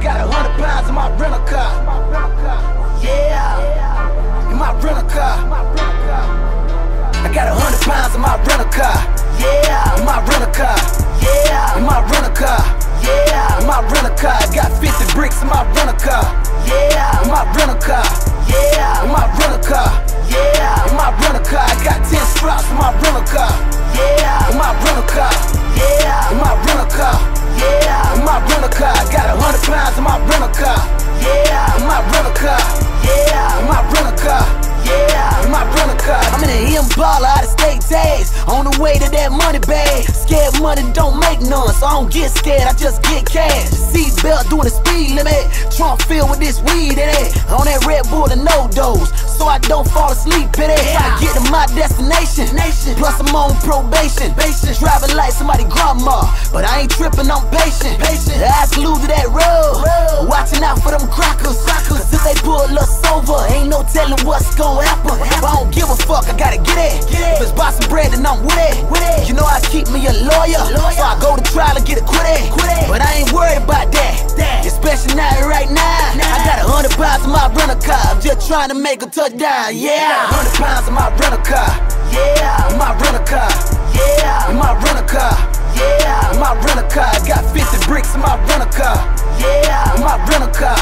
got a hundred pounds in my rental car. Yeah, in my rental car. I got a hundred pounds in my rental car. Yeah, in my rental car. Yeah, in my rental car. Yeah, in my rental car. I got 50 bricks in my rental car. Yeah, in my rental car. Pounds in my rental car. yeah, In my rental car. yeah, In my rental car. yeah. In my rental car. I'm in a M baller out of state days. Way to that money bag. Scared money don't make none, so I don't get scared, I just get cash. Seatbelt doing the speed limit. Trunk filled with this weed in it. On that Red Bull and NoDoz, so I don't fall asleep in it. I get to my destination. Nation. Plus I'm on probation. Driving like somebody grandma, but I ain't tripping, I'm patient. Eyes glued to that road. Watching out for them crackers. If they pull us over, ain't no telling what's gonna happen. I don't give a fuck, I gotta get it. If it's buy some bread, then I'm with it. You know I keep me a lawyer, so I go to trial and get acquitted. But I ain't worried about that, especially not right now. I got a hundred pounds in my rental car, I'm just trying to make a touchdown. Yeah, Hundred pounds in my rental car. yeah, In my rental car. yeah, In my rental car. yeah, In my rental car. I got 50 bricks in my rental car. yeah, In my rental car.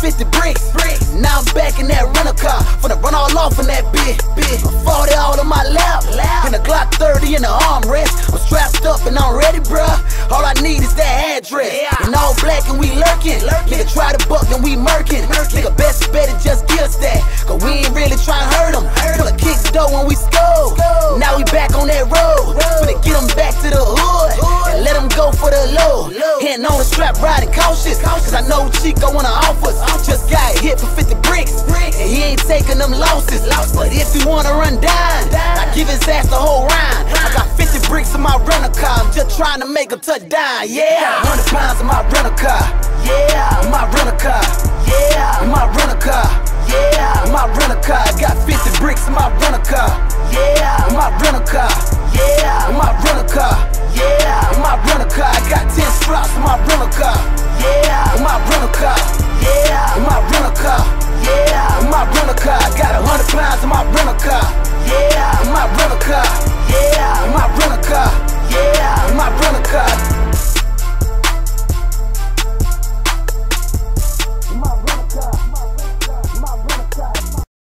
50 bricks. bricks. Now I'm back in that rental car. Finna run all off in that bit. bit. 40 all on my lap. lap. And a Glock 30 in the armrest. I'm strapped up and I'm ready, bruh. All I need is that address. Yeah. And all black and we lurking. Nigga try to buck and we murking. Nigga best bet to just get us that. Cause we ain't really trying Hitting on the strap, riding cautious. Cause I know Chico wanna off us. Just got hit for 50 bricks. And he ain't taking them losses. But if he wanna run down, I give his ass the whole round. I got 50 bricks in my rental car. I'm just trying to make a touchdown. Yeah. Hundred pounds in my rental car. Yeah. In my rental car. Yeah.